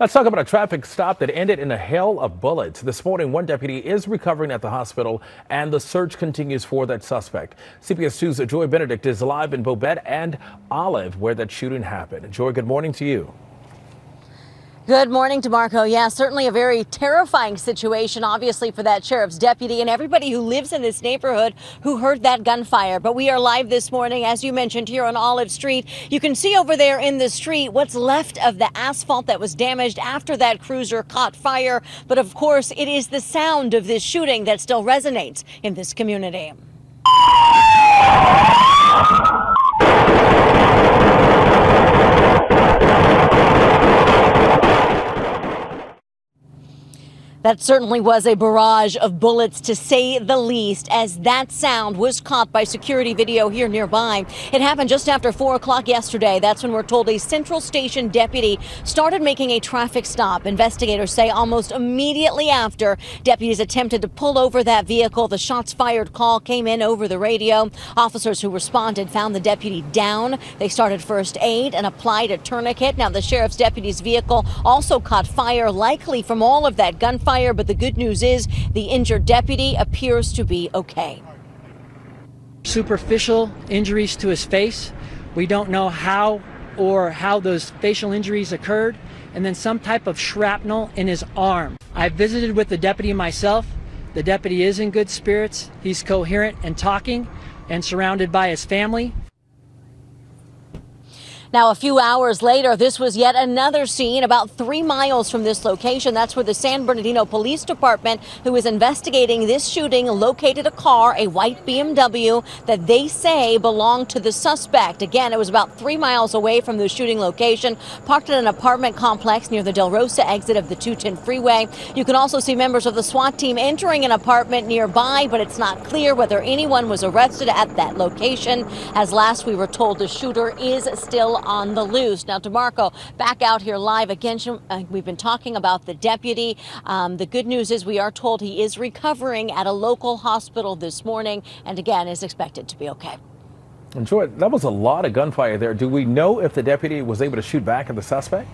Let's talk about a traffic stop that ended in a hail of bullets. This morning, one deputy is recovering at the hospital, and the search continues for that suspect. CBS 2's Joy Benedict is live in Bobette and Olive, where that shooting happened. Joy, good morning to you. Good morning, DeMarco. Yeah, certainly a very terrifying situation, obviously, for that sheriff's deputy and everybody who lives in this neighborhood who heard that gunfire. But we are live this morning, as you mentioned, here on Olive Street. You can see over there in the street what's left of the asphalt that was damaged after that cruiser caught fire. But of course, it is the sound of this shooting that still resonates in this community. That certainly was a barrage of bullets, to say the least, as that sound was caught by security video here nearby. It happened just after 4 o'clock yesterday. That's when we're told a Central Station deputy started making a traffic stop. Investigators say almost immediately after, deputies attempted to pull over that vehicle. The shots fired call came in over the radio. Officers who responded found the deputy down. They started first aid and applied a tourniquet. Now, the sheriff's deputy's vehicle also caught fire, likely from all of that gunfire fire, but the good news is the injured deputy appears to be okay. Superficial injuries to his face. We don't know how or how those facial injuries occurred, and then some type of shrapnel in his arm. I visited with the deputy myself. The deputy is in good spirits. He's coherent and talking and surrounded by his family. Now, a few hours later, this was yet another scene about three miles from this location. That's where the San Bernardino Police Department, who is investigating this shooting, located a car, a white BMW, that they say belonged to the suspect. Again, it was about three miles away from the shooting location, parked in an apartment complex near the Del Rosa exit of the 210 freeway. You can also see members of the SWAT team entering an apartment nearby, but it's not clear whether anyone was arrested at that location. As last we were told, the shooter is still on the loose. Now, DeMarco, back out here live again. Uh, we've been talking about the deputy. Um, the good news is we are told he is recovering at a local hospital this morning and again is expected to be okay. Joy, that was a lot of gunfire there. Do we know if the deputy was able to shoot back at the suspect?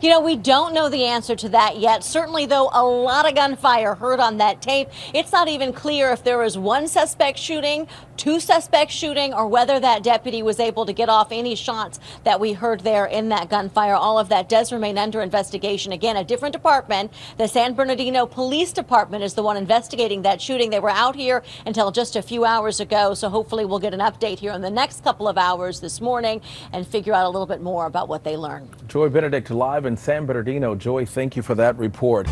You know, we don't know the answer to that yet. Certainly, though, a lot of gunfire heard on that tape. It's not even clear if there was one suspect shooting, two suspects shooting, or whether that deputy was able to get off any shots that we heard there in that gunfire. All of that does remain under investigation. Again, a different department. The San Bernardino Police Department is the one investigating that shooting. They were out here until just a few hours ago, so hopefully we'll get an update here in the next couple of hours this morning and figure out a little bit more about what they learned. Joy Benedict live in San Bernardino. Joy, thank you for that report.